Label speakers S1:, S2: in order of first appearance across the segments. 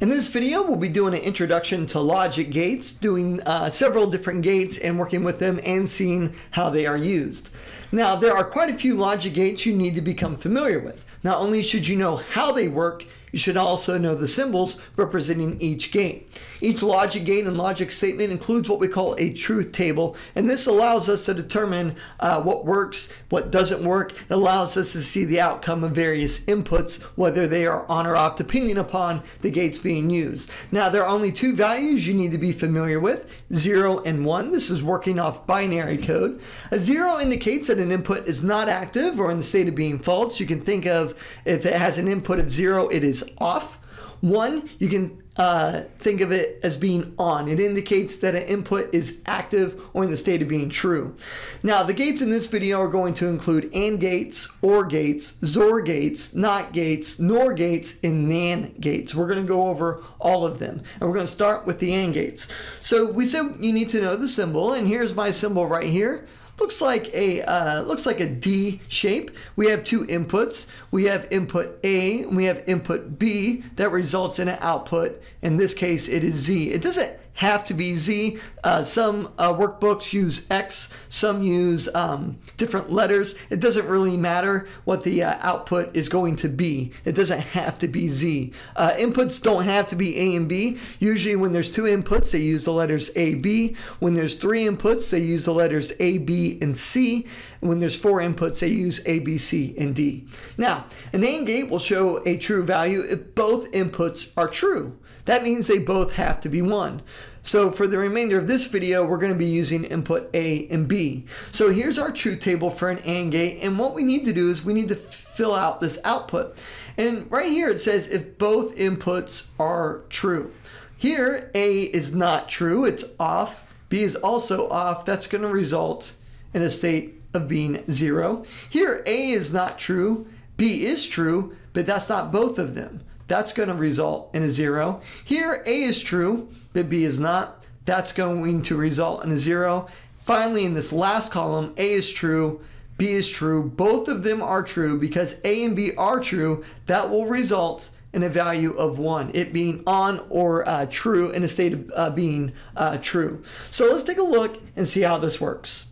S1: In this video, we'll be doing an introduction to logic gates, doing uh, several different gates and working with them and seeing how they are used. Now, there are quite a few logic gates you need to become familiar with. Not only should you know how they work, you should also know the symbols representing each gate. Each logic gate and logic statement includes what we call a truth table, and this allows us to determine uh, what works, what doesn't work. Allows us to see the outcome of various inputs, whether they are on or off, depending upon the gates being used. Now, there are only two values you need to be familiar with, 0 and 1. This is working off binary code. A 0 indicates that an input is not active or in the state of being false. You can think of if it has an input of 0, it is off. 1, you can uh, think of it as being on. It indicates that an input is active or in the state of being true. Now, the gates in this video are going to include AND gates, OR gates, XOR gates, NOT gates, NOR gates, and NAND gates. We're going to go over all of them. And we're going to start with the AND gates. So we said you need to know the symbol, and here's my symbol right here looks like a uh, looks like a D shape. We have two inputs. We have input A and we have input B that results in an output. In this case, it is Z. It doesn't have to be Z. Uh, some uh, workbooks use X, some use um, different letters. It doesn't really matter what the uh, output is going to be. It doesn't have to be Z. Uh, inputs don't have to be A and B. Usually when there's two inputs, they use the letters A, B. When there's three inputs, they use the letters A, B, and C. When there's four inputs, they use A, B, C, and D. Now, an AND gate will show a true value if both inputs are true. That means they both have to be 1. So for the remainder of this video, we're going to be using input A and B. So here's our truth table for an AND gate. And what we need to do is we need to fill out this output. And right here it says if both inputs are true. Here, A is not true, it's off. B is also off. That's going to result in a state of being zero. Here, A is not true, B is true, but that's not both of them. That's going to result in a zero. Here, A is true, but B is not. That's going to result in a zero. Finally, in this last column, A is true, B is true. Both of them are true because A and B are true. That will result in a value of 1, it being on or uh, true in a state of uh, being uh, true. So let's take a look and see how this works.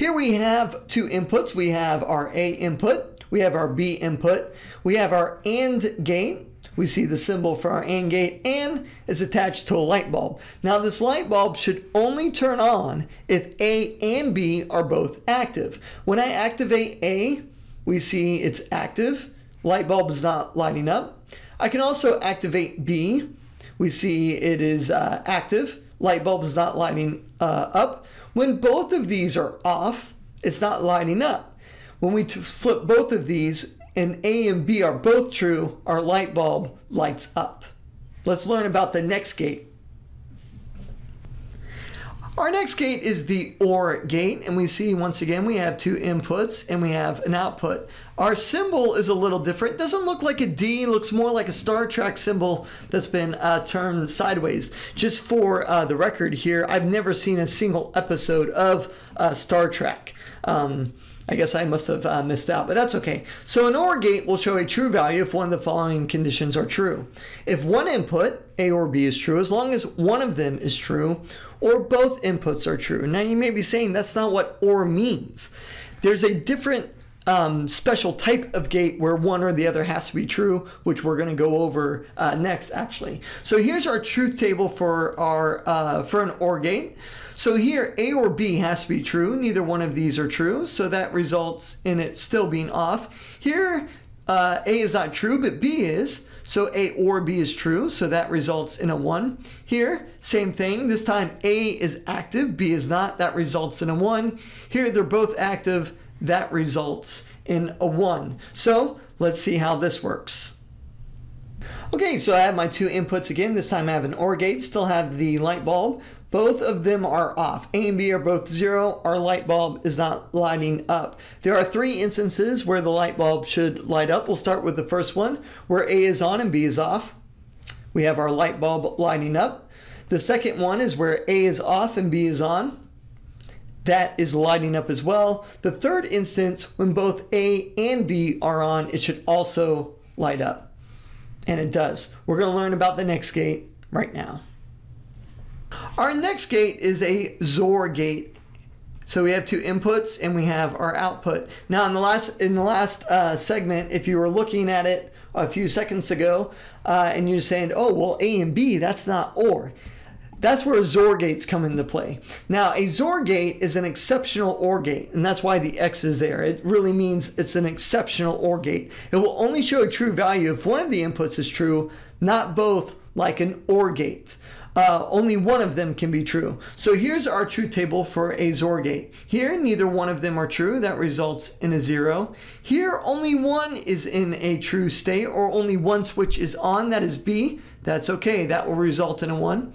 S1: Here we have two inputs. We have our A input we have our B input. We have our AND gate. We see the symbol for our AND gate and is attached to a light bulb. Now this light bulb should only turn on if A and B are both active. When I activate A, we see it's active. Light bulb is not lighting up. I can also activate B. We see it is uh, active. Light bulb is not lighting uh, up. When both of these are off, it's not lighting up. When we flip both of these and A and B are both true, our light bulb lights up. Let's learn about the next gate. Our next gate is the OR gate, and we see once again we have two inputs and we have an output. Our symbol is a little different. Doesn't look like a D, looks more like a Star Trek symbol that's been uh, turned sideways. Just for uh, the record here, I've never seen a single episode of uh, Star Trek. Um, I guess I must have uh, missed out, but that's okay. So an OR gate will show a true value if one of the following conditions are true. If one input, A or B, is true, as long as one of them is true, or both inputs are true. Now you may be saying that's not what OR means. There's a different um, special type of gate where one or the other has to be true, which we're going to go over uh, next, actually. So here's our truth table for our uh, for an OR gate. So here, A or B has to be true. Neither one of these are true, so that results in it still being off. Here, uh, A is not true, but B is. So A or B is true, so that results in a 1. Here, same thing. This time A is active, B is not. That results in a 1. Here, they're both active. That results in a 1. So let's see how this works. Okay, so I have my two inputs again. This time I have an OR gate, still have the light bulb. Both of them are off. A and B are both zero. Our light bulb is not lighting up. There are three instances where the light bulb should light up. We'll start with the first one where A is on and B is off. We have our light bulb lighting up. The second one is where A is off and B is on. That is lighting up as well. The third instance, when both A and B are on, it should also light up. And it does. We're going to learn about the next gate right now. Our next gate is a XOR gate. So we have two inputs and we have our output. Now in the last in the last uh, segment, if you were looking at it a few seconds ago, uh, and you're saying, "Oh, well, A and B, that's not OR." That's where XOR gates come into play. Now, a XOR gate is an exceptional OR gate, and that's why the X is there. It really means it's an exceptional OR gate. It will only show a true value if one of the inputs is true, not both like an OR gate. Uh, only one of them can be true. So here's our truth table for a XOR gate. Here, neither one of them are true. That results in a zero. Here, only one is in a true state, or only one switch is on. That is B. That's okay. That will result in a one.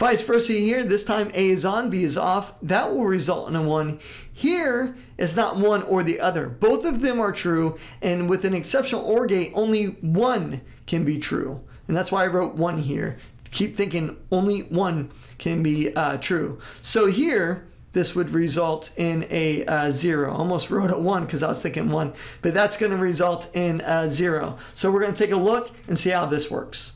S1: Vice versa here, this time A is on, B is off. That will result in a 1. Here, it's not one or the other. Both of them are true, and with an exceptional OR gate, only one can be true. And that's why I wrote 1 here. Keep thinking only one can be uh, true. So here, this would result in a uh, 0. Almost wrote a 1 because I was thinking 1, but that's going to result in a 0. So we're going to take a look and see how this works.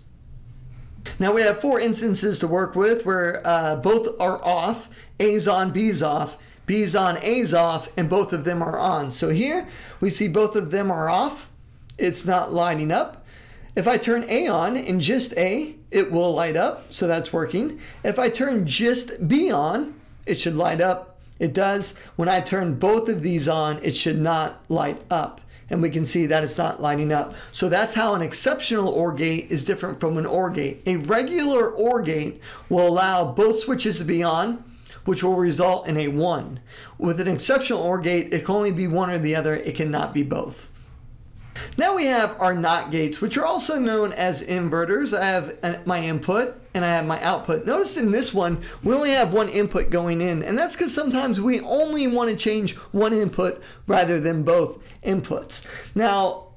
S1: Now we have four instances to work with where uh, both are off, A's on, B's off, B's on, A's off, and both of them are on. So here we see both of them are off. It's not lining up. If I turn A on and just A, it will light up, so that's working. If I turn just B on, it should light up. It does. When I turn both of these on, it should not light up and we can see that it's not lighting up. So that's how an exceptional OR gate is different from an OR gate. A regular OR gate will allow both switches to be on, which will result in a 1. With an exceptional OR gate, it can only be one or the other. It cannot be both. Now we have our NOT gates, which are also known as inverters. I have uh, my input and I have my output. Notice in this one, we only have one input going in, and that's because sometimes we only want to change one input rather than both inputs. Now,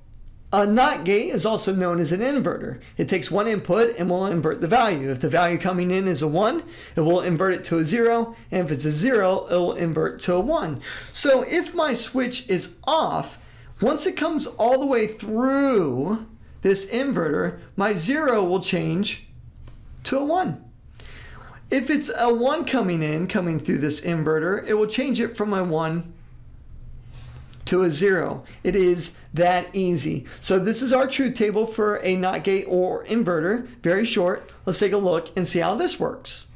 S1: a NOT gate is also known as an inverter. It takes one input and will invert the value. If the value coming in is a 1, it will invert it to a 0, and if it's a 0, it will invert to a 1. So if my switch is off, once it comes all the way through this inverter, my 0 will change to a 1. If it's a 1 coming in, coming through this inverter, it will change it from a 1 to a 0. It is that easy. So this is our truth table for a NOT gate or inverter. Very short. Let's take a look and see how this works.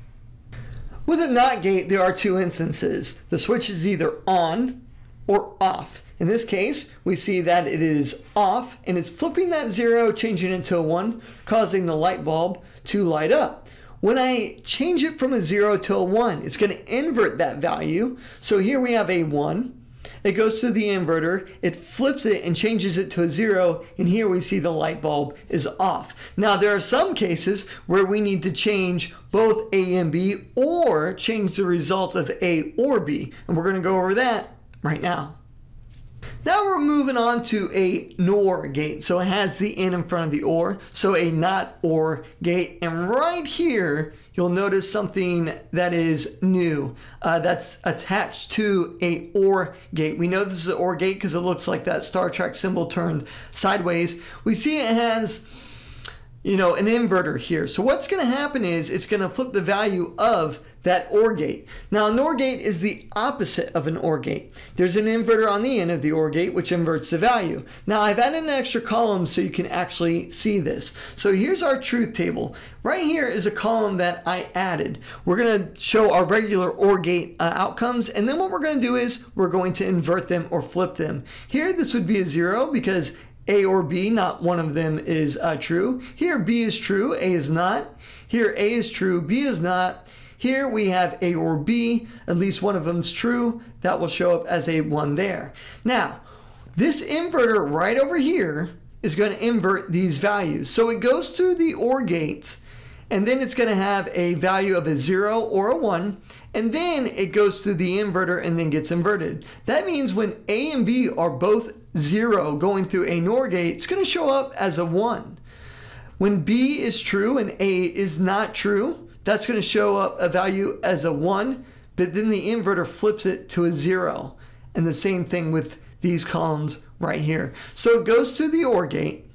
S1: With a NOT gate, there are two instances. The switch is either on or off. In this case, we see that it is off and it's flipping that zero, changing it to a one, causing the light bulb to light up. When I change it from a zero to a one, it's going to invert that value. So here we have a one. It goes through the inverter, it flips it and changes it to a zero, and here we see the light bulb is off. Now there are some cases where we need to change both A and B or change the result of A or B, and we're going to go over that right now. Now we're moving on to a NOR gate. So it has the N in front of the OR. So a not OR gate. And right here, you'll notice something that is new uh, that's attached to a OR gate. We know this is an OR gate because it looks like that Star Trek symbol turned sideways. We see it has you know, an inverter here. So what's going to happen is it's going to flip the value of that OR gate. Now, a NOR gate is the opposite of an OR gate. There's an inverter on the end of the OR gate, which inverts the value. Now, I've added an extra column so you can actually see this. So here's our truth table. Right here is a column that I added. We're going to show our regular OR gate uh, outcomes, and then what we're going to do is we're going to invert them or flip them. Here, this would be a zero because a or B, not one of them is uh, true. Here, B is true, A is not. Here, A is true, B is not. Here we have A or B, at least one of them is true. That will show up as a 1 there. Now, this inverter right over here is going to invert these values. So it goes through the OR gates, and then it's going to have a value of a 0 or a 1, and then it goes through the inverter and then gets inverted. That means when A and B are both 0 going through a NOR gate, it's going to show up as a 1. When B is true and A is not true, that's going to show up a value as a 1, but then the inverter flips it to a 0. And the same thing with these columns right here. So it goes to the OR gate.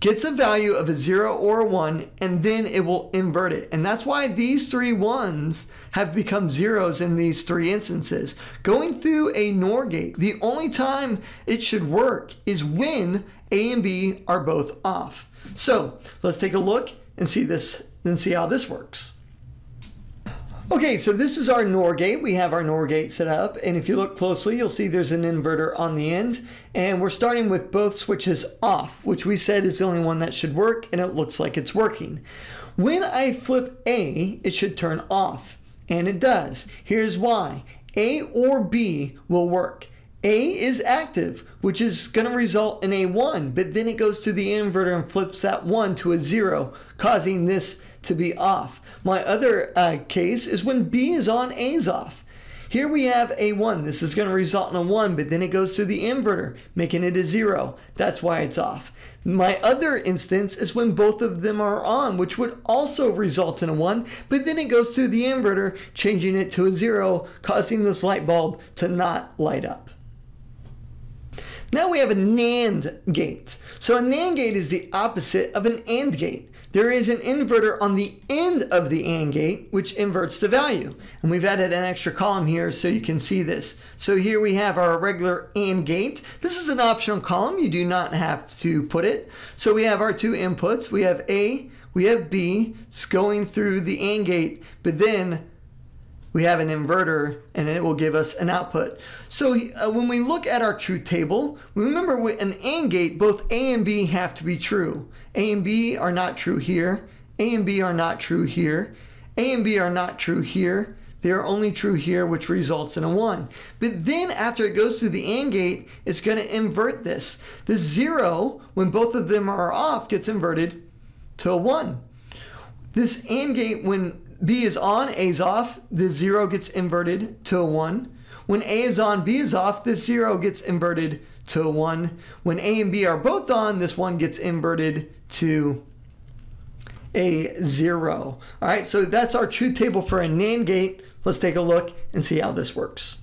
S1: gets a value of a 0 or a 1, and then it will invert it. And that's why these three ones have become zeros in these three instances. Going through a NOR gate, the only time it should work is when A and B are both off. So let's take a look and see this and see how this works. Okay, so this is our NOR gate. We have our NOR gate set up, and if you look closely, you'll see there's an inverter on the end, and we're starting with both switches off, which we said is the only one that should work, and it looks like it's working. When I flip A, it should turn off, and it does. Here's why. A or B will work. A is active, which is going to result in a 1, but then it goes to the inverter and flips that 1 to a 0, causing this to be off. My other uh, case is when B is on, A is off. Here we have a 1. This is going to result in a 1, but then it goes to the inverter, making it a 0. That's why it's off. My other instance is when both of them are on, which would also result in a 1, but then it goes to the inverter, changing it to a 0, causing this light bulb to not light up. Now we have a NAND gate. So a NAND gate is the opposite of an AND gate there is an inverter on the end of the AND gate, which inverts the value. And we've added an extra column here so you can see this. So here we have our regular AND gate. This is an optional column. You do not have to put it. So we have our two inputs. We have A, we have B. It's going through the AND gate, but then we have an inverter and it will give us an output. So uh, when we look at our truth table, remember with an AND gate, both A and B have to be true. A and B are not true here. A and B are not true here. A and B are not true here. They are only true here, which results in a 1. But then after it goes through the AND gate, it's going to invert this. The 0, when both of them are off, gets inverted to a 1. This AND gate, when B is on, A is off, the 0 gets inverted to a 1. When A is on, B is off, this 0 gets inverted to a 1. When A and B are both on, this 1 gets inverted to a 0. All right, so that's our truth table for a NAND gate. Let's take a look and see how this works.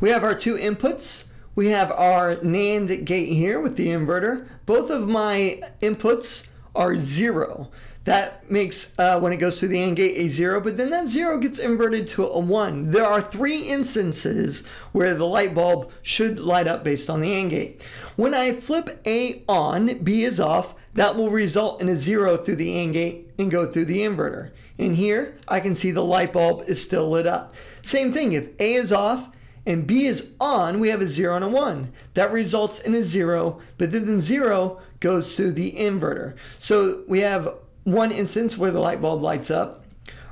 S1: We have our two inputs. We have our NAND gate here with the inverter. Both of my inputs are 0. That makes, uh, when it goes through the AND gate, a 0, but then that 0 gets inverted to a 1. There are three instances where the light bulb should light up based on the AND gate. When I flip A on, B is off, that will result in a 0 through the AND gate and go through the inverter. And here, I can see the light bulb is still lit up. Same thing, if A is off, and B is on, we have a 0 and a 1. That results in a 0, but then the 0 goes through the inverter. So we have one instance where the light bulb lights up,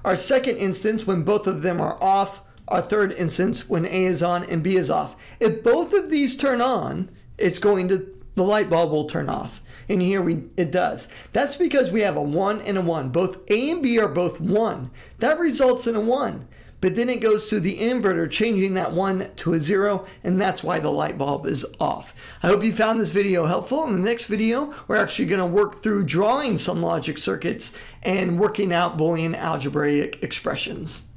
S1: our second instance when both of them are off, our third instance when A is on and B is off. If both of these turn on, it's going to, the light bulb will turn off. And here we, it does. That's because we have a one and a one. Both A and B are both one. That results in a one but then it goes through the inverter, changing that one to a zero, and that's why the light bulb is off. I hope you found this video helpful. In the next video, we're actually gonna work through drawing some logic circuits and working out Boolean algebraic expressions.